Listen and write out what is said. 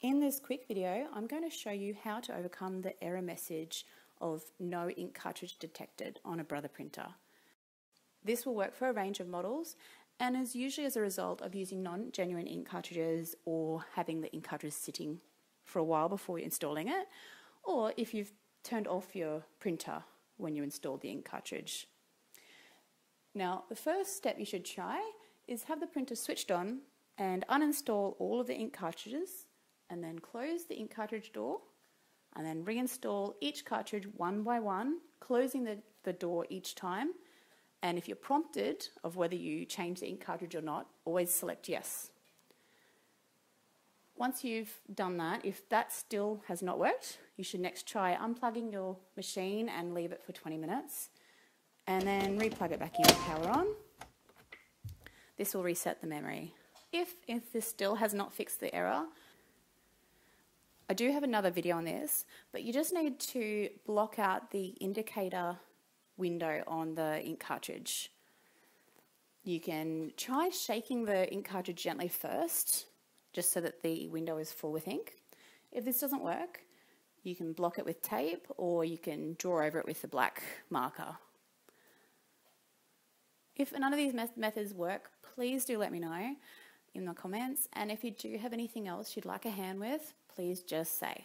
In this quick video, I'm going to show you how to overcome the error message of no ink cartridge detected on a Brother printer. This will work for a range of models and is usually as a result of using non-genuine ink cartridges or having the ink cartridge sitting for a while before installing it, or if you've turned off your printer when you install the ink cartridge. Now, the first step you should try is have the printer switched on and uninstall all of the ink cartridges and then close the ink cartridge door and then reinstall each cartridge one by one, closing the, the door each time. And if you're prompted of whether you change the ink cartridge or not, always select yes. Once you've done that, if that still has not worked, you should next try unplugging your machine and leave it for 20 minutes and then replug it back in with power on. This will reset the memory. If, if this still has not fixed the error, I do have another video on this, but you just need to block out the indicator window on the ink cartridge. You can try shaking the ink cartridge gently first, just so that the window is full with ink. If this doesn't work, you can block it with tape or you can draw over it with the black marker. If none of these methods work, please do let me know in the comments. And if you do have anything else you'd like a hand with, please just say.